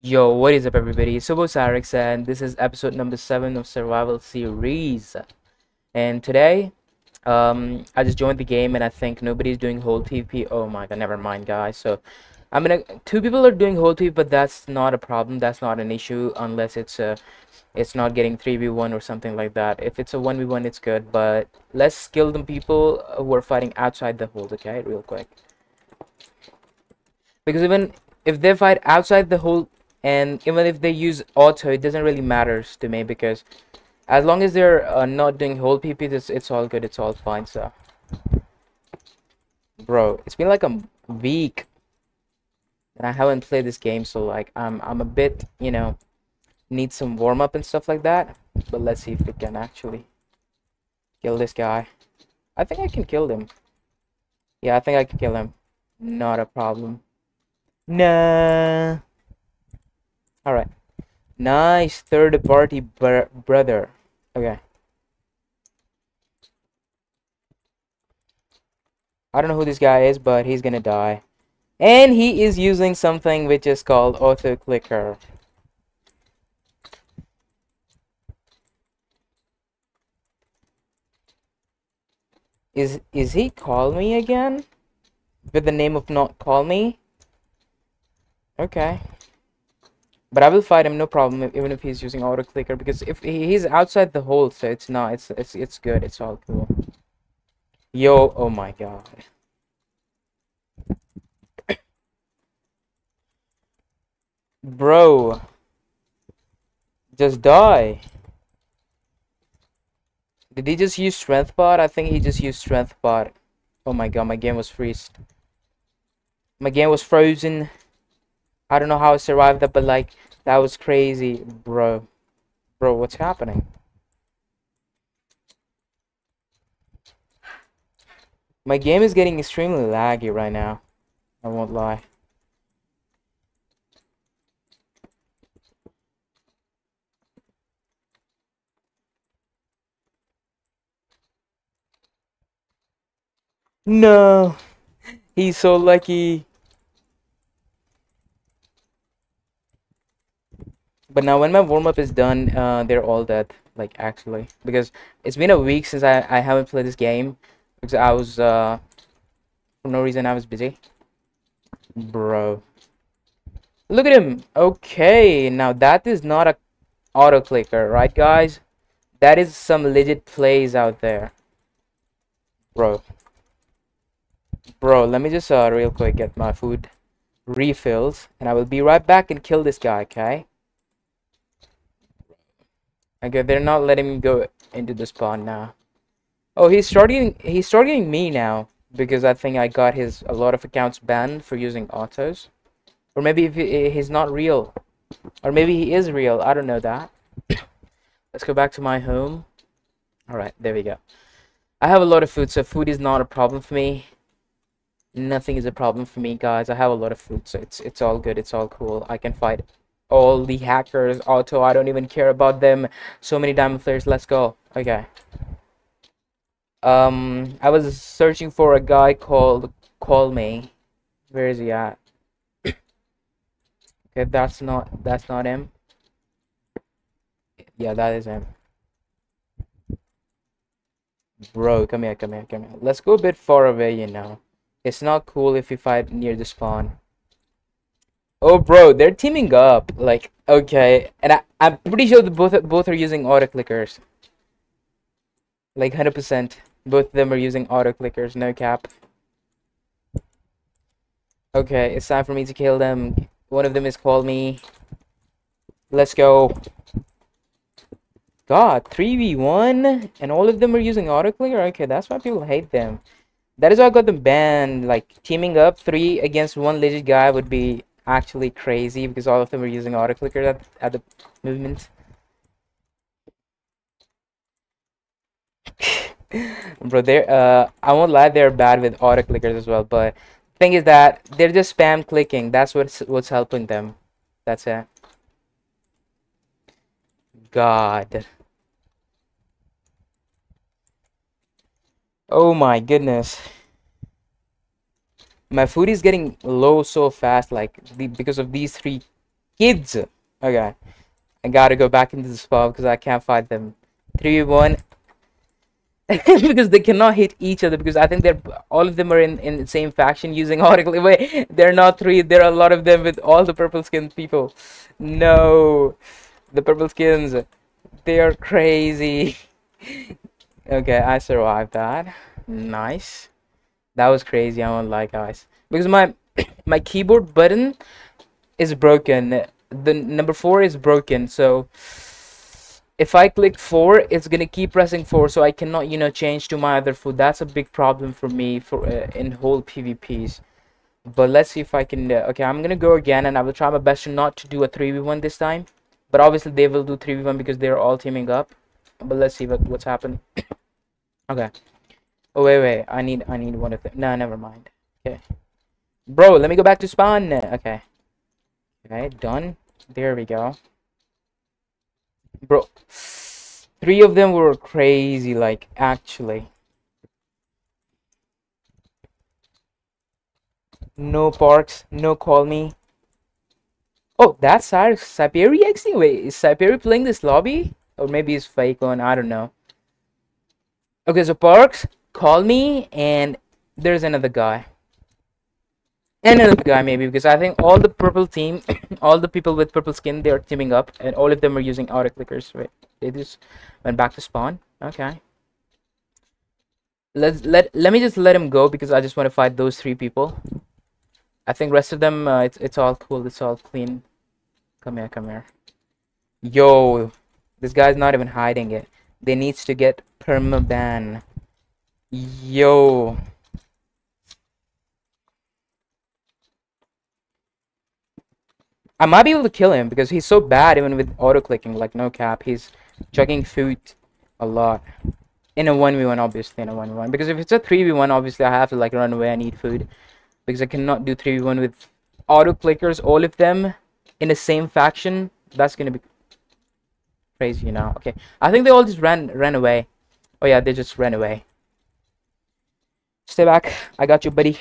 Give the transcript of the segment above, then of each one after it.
Yo, what is up, everybody? It's Subo Cyrex, and this is episode number seven of Survival Series. And today, um, I just joined the game, and I think nobody's doing hole TP. Oh my god, never mind, guys. So, I'm gonna. Two people are doing hole TP, but that's not a problem. That's not an issue unless it's a, it's not getting three v one or something like that. If it's a one v one, it's good. But let's kill them people who are fighting outside the hold. Okay, real quick. Because even if they fight outside the hold and even if they use auto it doesn't really matters to me because as long as they're uh, not doing hole pp it's, it's all good it's all fine so. Bro it's been like a week and i haven't played this game so like i'm i'm a bit you know need some warm up and stuff like that. But let's see if we can actually kill this guy. I think i can kill him. Yeah i think i can kill him. Not a problem. Nah all right. Nice third party br brother. Okay. I don't know who this guy is, but he's gonna die. And he is using something which is called auto clicker. Is is he call me again? With the name of not call me? Okay. But I will fight him, no problem, even if he's using auto clicker, because if he's outside the hole, so it's not, it's it's it's good, it's all cool. Yo, oh my god. Bro. Just die. Did he just use strength bot? I think he just used strength bot. Oh my god, my game was freezed. My game was frozen. I don't know how I survived that, but like that was crazy, bro. Bro, what's happening? My game is getting extremely laggy right now. I won't lie. No. He's so lucky. But now when my warm-up is done, uh, they're all dead. Like, actually. Because it's been a week since I, I haven't played this game. Because I was, uh... For no reason, I was busy. Bro. Look at him! Okay, now that is not a auto-clicker, right, guys? That is some legit plays out there. Bro. Bro, let me just, uh, real quick get my food refills. And I will be right back and kill this guy, okay? Okay, they're not letting me go into the spawn now. Oh, he's starting. He's targeting me now because I think I got his a lot of accounts banned for using autos, or maybe if he, he's not real, or maybe he is real. I don't know that. Let's go back to my home. All right, there we go. I have a lot of food, so food is not a problem for me. Nothing is a problem for me, guys. I have a lot of food, so it's it's all good. It's all cool. I can fight all the hackers auto i don't even care about them. So many diamond players let's go. Okay. Um i was searching for a guy called call me where is he at? Okay that's not that's not him. Yeah that is him. Bro come here come here come here. Let's go a bit far away you know. It's not cool if you fight near the spawn Oh, bro, they're teaming up. Like, okay, and I, I'm pretty sure that both both are using auto clickers. Like, hundred percent, both of them are using auto clickers. No cap. Okay, it's time for me to kill them. One of them is called me. Let's go. God, 3v1? And all of them are using auto clicker? Okay, that's why people hate them. That is why I got them banned. Like, teaming up three against one legit guy would be actually crazy because all of them were using auto clicker at, at the movement. Bro, they're uh I won't lie, they're bad with auto clickers as well, but thing is that they're just spam clicking. That's what's what's helping them. That's it. God. Oh my goodness my food is getting low so fast like the, because of these three kids. Okay. I gotta go back into the spawn because I can't fight them. 3v1. because they cannot hit each other because I think they're all of them are in, in the same faction using Oracle. Wait, they're not three. There are a lot of them with all the purple skinned people. No. The purple skins. They are crazy. okay, I survived that. Nice. That was crazy. I won't lie, guys. Because my my keyboard button is broken. The number four is broken. So if I click four, it's gonna keep pressing four. So I cannot, you know, change to my other foot. That's a big problem for me for uh, in hole PvPs. But let's see if I can. Uh, okay, I'm gonna go again, and I will try my best to not to do a three v one this time. But obviously they will do 3v1 because they're all teaming up. But let's see what, what's happened. okay. Oh, wait, wait. I need I need one of them. No, never mind. Okay. Bro, let me go back to spawn. Okay. Okay, done. There we go. Bro. Three of them were crazy, like, actually. No parks, no call me. Oh, that's our Cyperi actually. Wait, is Cyperi playing this lobby? Or maybe it's fake one, I don't know. Okay, so Parks, call me, and there's another guy. And another guy, maybe, because I think all the purple team, all the people with purple skin, they're teaming up, and all of them are using auto clickers. Wait, they just went back to spawn. Okay. Let's let let me just let him go because I just want to fight those three people. I think rest of them, uh, it's it's all cool. It's all clean. Come here, come here. Yo, this guy's not even hiding it. They needs to get permaban. Yo. I might be able to kill him because he's so bad even with auto clicking, like no cap. He's chugging food a lot. In a 1v1, obviously, in a 1v1. Because if it's a 3v1, obviously I have to like run away, I need food. Because I cannot do 3v1 with auto clickers, all of them in the same faction, that's gonna be crazy, you know. Okay, I think they all just ran ran away. Oh yeah, they just ran away. Stay back. I got you, buddy.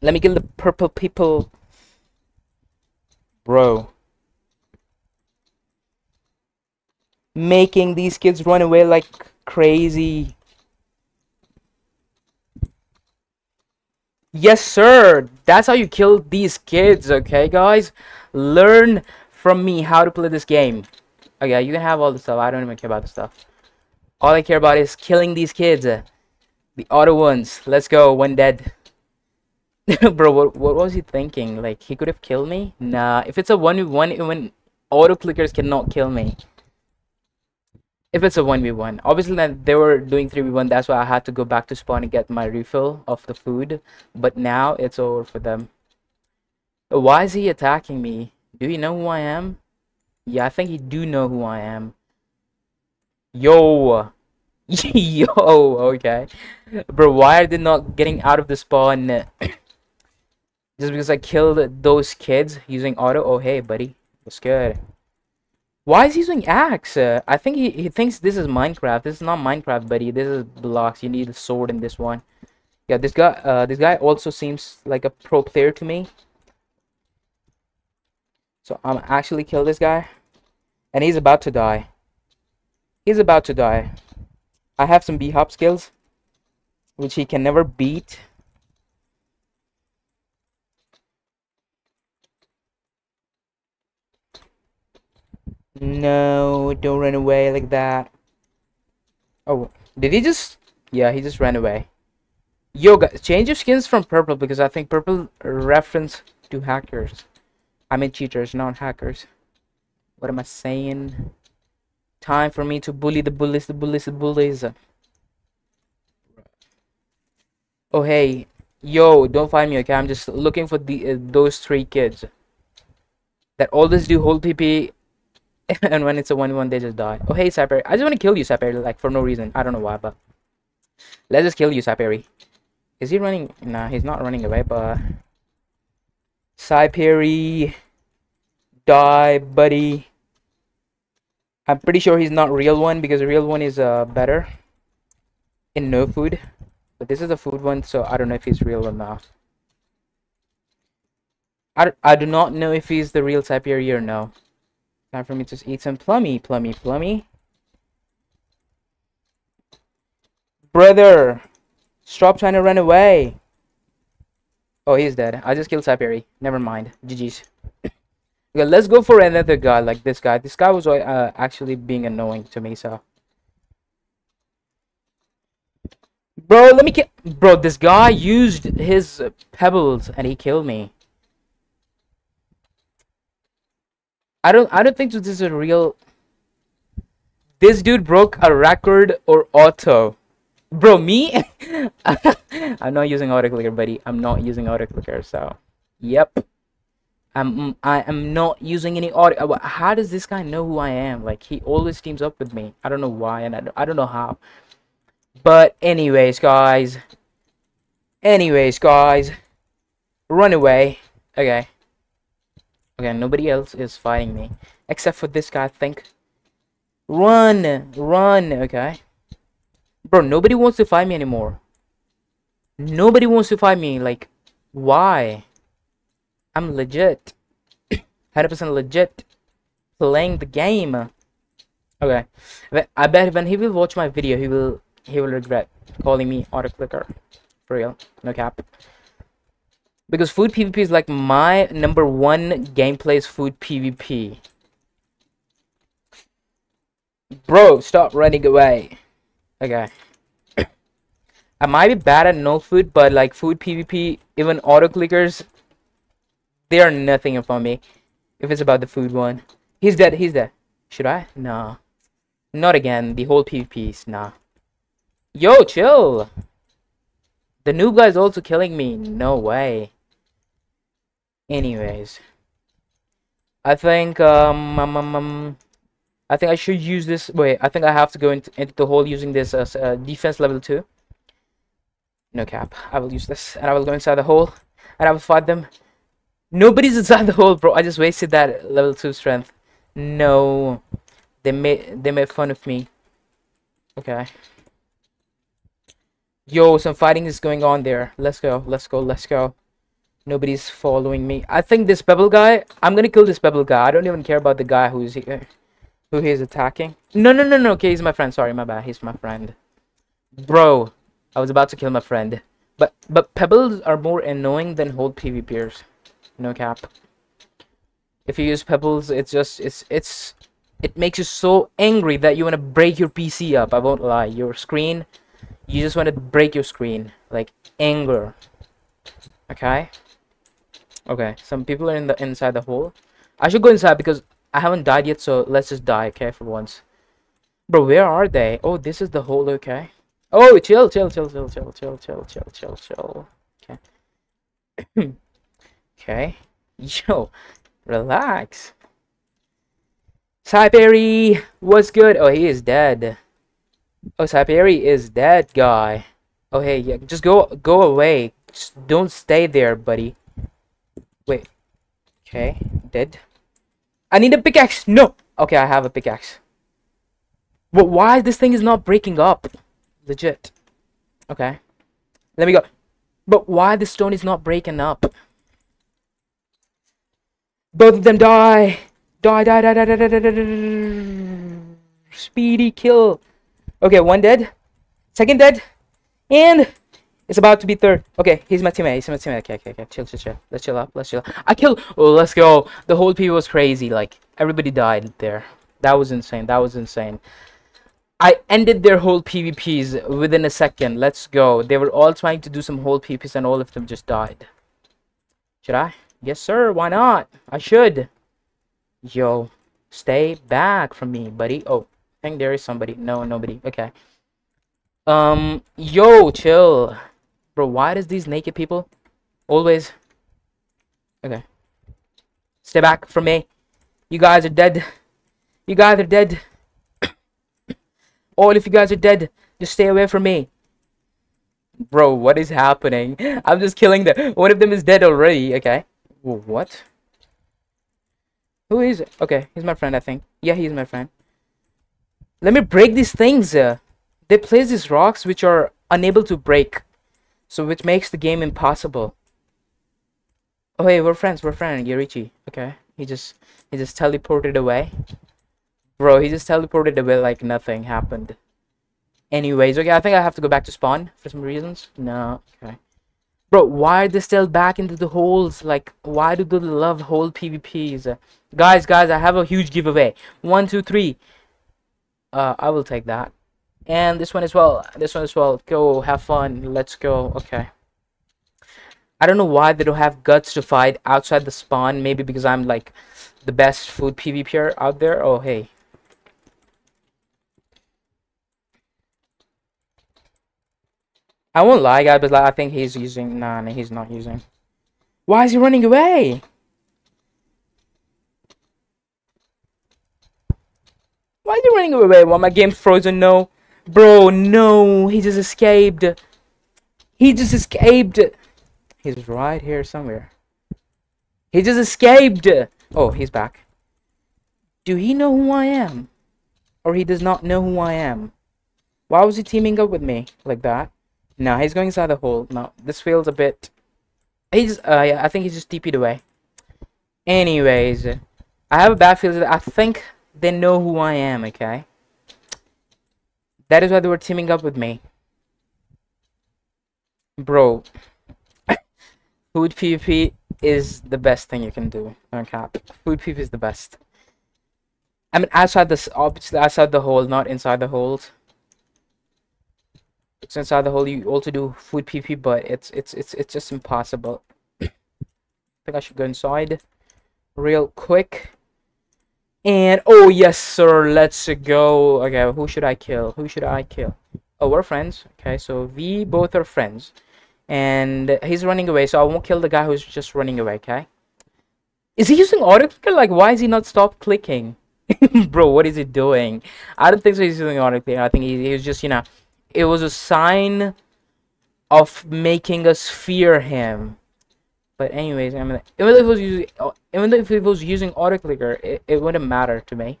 Let me kill the purple people. Bro. Making these kids run away like crazy. Yes, sir. That's how you kill these kids, okay, guys? Learn from me how to play this game. Okay, you can have all the stuff. I don't even care about the stuff. All I care about is killing these kids. The auto ones. Let's go. One dead. Bro, what, what was he thinking? Like, he could have killed me? Nah, if it's a 1v1, even auto clickers cannot kill me if it's a 1v1 obviously then they were doing 3v1 that's why i had to go back to spawn and get my refill of the food but now it's over for them why is he attacking me do you know who i am yeah i think you do know who i am yo yo okay bro why are they not getting out of the spawn just because i killed those kids using auto oh hey buddy what's good why is he using axe? I think he, he thinks this is Minecraft. This is not Minecraft, buddy. This is Bloxd. You need a sword in this one. Yeah, this guy uh, this guy also seems like a pro player to me. So I'm actually kill this guy. And he's about to die. He's about to die. I have some B-hop skills. Which he can never beat. No, don't run away like that. Oh, did he just... Yeah, he just ran away. Yo, guys, change your skins from purple because I think purple reference to hackers. I mean cheaters, not hackers. What am I saying? Time for me to bully the bullies, the bullies, the bullies. Oh, hey. Yo, don't find me, okay? I'm just looking for the uh, those three kids. That always do hole PP and when it's a 1v1 they just die. Oh hey Saperi. I just want to kill you Saperi like for no reason. I don't know why but let's just kill you Saperi. Is he running? Nah, he's not running away but Saperi die buddy. I'm pretty sure he's not real one because real one is uh better in no food. But this is a food one so I don't know if he's real or not. I, I do not know if he's the real Sapiri or no. Time for me to eat some plummy, plummy, plummy. Brother, stop trying to run away. Oh, he's dead. I just killed Sapiri. Never mind. GG's. Okay, let's go for another guy like this guy. This guy was uh, actually being annoying to me, so. Bro, let me get. Bro, this guy used his pebbles and he killed me. I don't. I don't think this is a real. This dude broke a record or auto. Bro, me? I'm not using auto clicker, buddy. I'm not using auto clicker, so. Yep. I'm, I am not using any. Uh, how does this guy know who I am? Like, he always teams up with me. I don't know why, and I don't, I don't know how. But anyways, guys. Anyways, guys. Run away. Okay. Okay, nobody else is fighting me. Except for this guy, I think. Run! Run! Okay. Bro, nobody wants to fight me anymore. Nobody wants to fight me. Like, why? I'm legit. 100% legit. Playing the game. Okay. I bet when he will watch my video, he will he will regret calling me auto clicker. For real. No cap. Because food PvP is like my number one gameplay is food PvP. Bro, stop running away. Okay. I might be bad at no food, but like food PvP, even auto clickers, they are nothing for me. If it's about the food one. He's dead, he's dead. Should I? No. Not again. The whole PvPs, nah. Yo, chill! The noob guy's also killing me. No way. Anyways. I think, um, um, um, um, I think I should use this. Wait, I think I have to go into, into the hole using this as uh, defense level 2. No cap. I will use this. And I will go inside the hole. And I will fight them. Nobody's inside the hole, bro. I just wasted that level 2 strength. No. They made, they made fun of me. Okay. Yo, some fighting is going on there. Let's go, let's go, let's go. Nobody's following me. I think this pebble guy, I'm gonna kill this pebble guy. I don't even care about the guy who's here, uh, who he is attacking. No, no, no, no. Okay, he's my friend. Sorry, my bad. He's my friend. Bro, I was about to kill my friend. But but pebbles are more annoying than hold PvPers. No cap. If you use pebbles, it's just it's it's it makes you so angry that you want to break your PC up. I won't lie. Your screen you just want to break your screen like anger. Okay? Okay some people are in the inside the hole. I should go inside because i haven't died yet so let's just die okay for once. Bro where are they? Oh this is the hole okay. Oh chill chill chill chill chill chill chill chill chill chill. Okay okay yo relax Cyberry, what's good? Oh, he is dead. Oh, Sapiri is dead, guy. Oh, hey, yeah, just go go away. Just don't stay there, buddy. Wait. Okay, dead. I need a pickaxe. No. Okay, I have a pickaxe. But why this thing is not breaking up? Legit. Okay. Let me go. But why the stone is not breaking up? Both of them die. Die, die, die, die, die, die, die, die. die. Speedy kill. Okay, one dead. Second dead. And it's about to be third. Okay, he's my teammate. He's my teammate. Okay, okay, okay. Chill, chill, chill. Let's chill up. Let's chill up. I killed. Oh, let's go. The whole PvP was crazy. Like, everybody died there. That was insane. That was insane. I ended their whole PvPs within a second. Let's go. They were all trying to do some hole PvPs and all of them just died. Should I? Yes, sir. Why not? I should. Yo, stay back from me, buddy. Oh, think there is somebody. No, nobody. Okay. Um, yo, chill. Bro, why does these naked people always... Okay. Stay back from me. You guys are dead. You guys are dead. All of you guys are dead. Just stay away from me. Bro, what is happening? I'm just killing them. One of them is dead already. Okay. What? Who is it? Okay, he's my friend, I think. Yeah, he's my friend. Let me break these things. Uh, they place these rocks which are unable to break. So which makes the game impossible. Oh hey, we're friends. We're friends. Yorichi. Okay. He just he just teleported away. Bro, he just teleported away like nothing happened. Anyways, okay, I think I have to go back to spawn for some reasons. No, okay. Bro, why are they still back into the holes? Like, why do they love hole PvPs? guys, guys, I have a huge giveaway. One, two, three. Uh, I will take that. And this one as well. This one as well. Go, have fun. Let's go. Okay. I don't know why they don't have guts to fight outside the spawn. Maybe because I'm like the best food PvPer out there. Oh, hey. I won't lie, guys, but like, I think he's using. Nah, nah, he's not using. Why is he running away? Why is he running away? Why my game's frozen? No, bro, no. He just escaped. He just escaped. He's right here somewhere. He just escaped. Oh, he's back. Do he know who I am? Or he does not know who I am? Why was he teaming up with me like that? No, he's going inside the hole. No, this feels a bit... He's, uh, yeah, I think he's just TP'd away. Anyways, I have a bad feeling that I think they know who I am, okay? That is why they were teaming up with me. Bro. Food PvP is the best thing you can do. Don't cap. Food PvP is the best. I mean, outside this, obviously outside the hole, not inside the holes inside the hole you also do food pp but it's it's it's it's just impossible. I think i should go inside real quick. And oh yes sir let's go. Okay who should i kill? Who should i kill? Oh we're friends. Okay so we both are friends. And he's running away so i won't kill the guy who's just running away okay? Is he using auto clicker like why is he not stop clicking? Bro what is he doing? I don't think so he's using auto clicker i think he, just you know it was a sign of making us fear him. But anyways, I mean, even if it was using, even if it was using auto clicker, it, it wouldn't matter to me.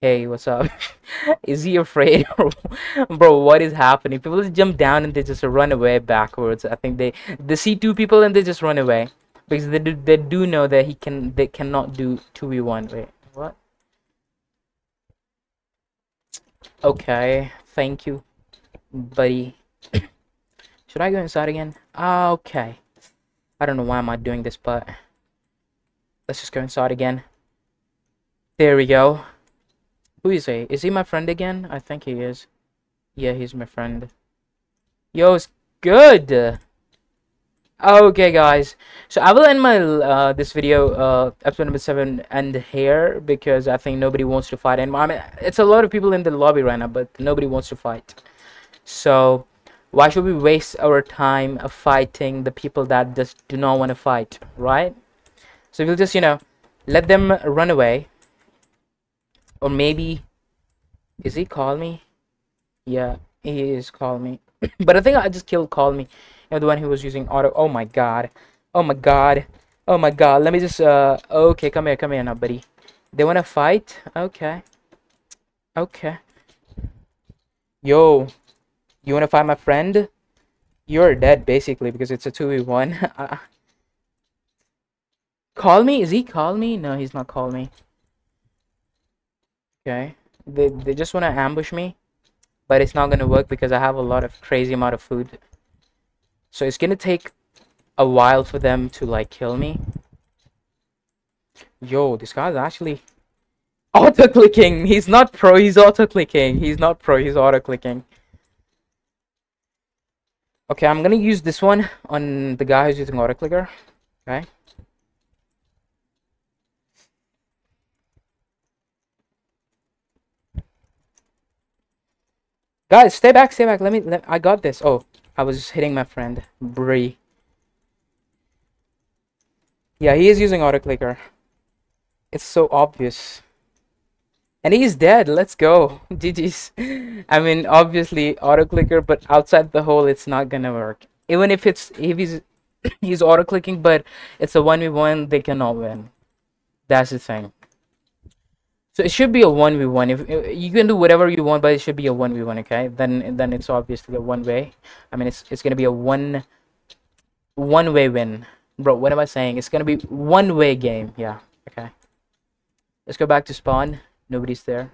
Hey, what's up? is he afraid, bro? What is happening? People just jump down and they just run away backwards. I think they they see two people and they just run away because they do they do know that he can they cannot do two v one. Wait, what? Okay, thank you buddy. Should I go inside again? Okay. I don't know why am I doing this, but let's just go inside again. There we go. Who is he? Is he my friend again? I think he is. Yeah, he's my friend. Yo, it's good. Okay, guys. So I will end my uh, this video, uh, episode number seven, end here because I think nobody wants to fight anymore. I mean, it's a lot of people in the lobby right now, but nobody wants to fight. So why should we waste our time fighting the people that just do not want to fight, right? So we'll just, you know, let them run away. Or maybe, is he call me? Yeah, he is call me. but I think I just killed call me. You know, the one who was using auto. Oh my god. Oh my god. Oh my god. Let me just, uh, okay, come here, come here now, buddy. They want to fight? Okay. Okay. Yo, you want to find my friend? You're dead, basically, because it's a 2v1. uh, call me? Is he call me? No, he's not call me. Okay. They, they just want to ambush me. But it's not to work because I have a lot of crazy amount of food. So it's to take a while for them to, like, kill me. Yo, this guy's actually auto-clicking. He's not pro, he's auto-clicking. He's not pro, he's auto-clicking. Okay, I'm gonna use this one on the guy who's using auto clicker. Okay. Guys, stay back, stay back. Let me. Let, I got this. Oh, I was hitting my friend Bree. Yeah, he is using auto clicker. It's so obvious. And he's dead. Let's go. GG's. I mean, obviously auto clicker, but outside the hole, it's not gonna work. Even if it's if he's he's auto clicking, but it's a one v one, they cannot win. That's the thing. So it should be a one v one. If you can do whatever you want, but it should be a one v one. Okay, then then it's obviously a one way. I mean, it's it's gonna be a one one way win. Bro, what am I saying? It's gonna be one way game. Yeah. Okay. Let's go back to spawn. Nobody's there.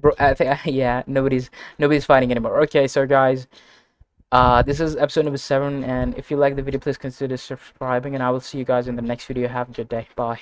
Bro, I think yeah, nobody's nobody's fighting anymore. Okay, so guys, uh, this is episode number seven, and if you like the video, please consider subscribing, and I will see you guys in the next video. Have a good day. Bye.